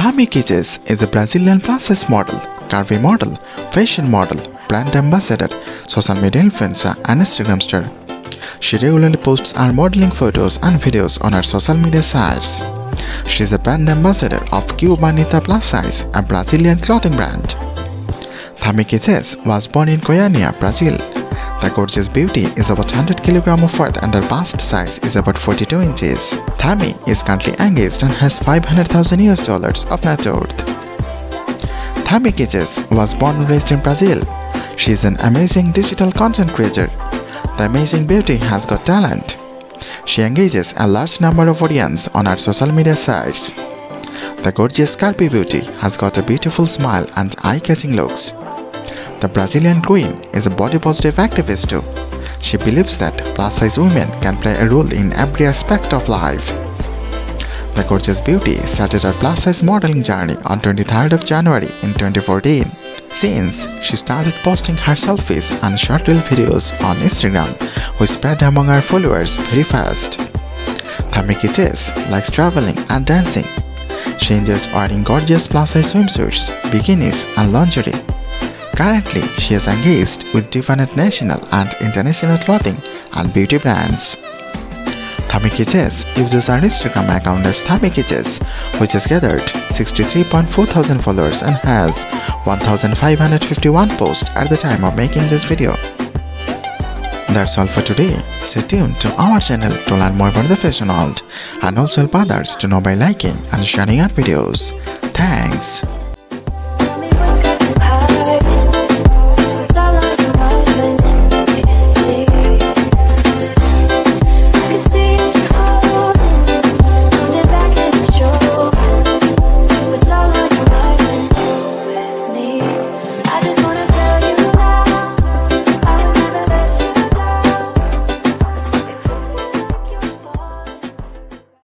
Thamy Kichese is a Brazilian plus-size model, curvy model, fashion model, brand ambassador, social media influencer, and Instagram star. She regularly posts her modeling photos and videos on her social media sites. She is a brand ambassador of Q Bunita Plus Size, a Brazilian clothing brand. Thamy Kichese was born in Goiânia, Brazil. The gorgeous beauty is about 100 kg of weight and her bust size is about 42 inches. Thamy is currently engaged and has 500,000 US dollars of net worth. Thamy Kichese was born and raised in Brazil. She is an amazing digital content creator. The amazing beauty has got talent. She engages a large number of audience on her social media sites. The gorgeous Scarpy beauty has got a beautiful smile and eye-catching looks. The Brazilian queen is a body positive activist too. She believes that plus size women can play a role in every aspect of life. The gorgeous beauty started her plus size modeling journey on 23rd of January in 2014. Since she started posting her selfies and short reel videos on Instagram, which spread among her followers very fast. Thamy Kichese likes traveling and dancing. She enjoys wearing gorgeous plus size swimsuits, bikinis, and lingerie. Currently, she is engaged with different national and international clothing and beauty brands. Thamy Kichese uses her Instagram account as Thamy Kichese, which has gathered 63.4 thousand followers and has 1551 posts at the time of making this video. That's all for today. Stay tuned to our channel to learn more about the fashion world and also help others to know by liking and sharing our videos. Thanks.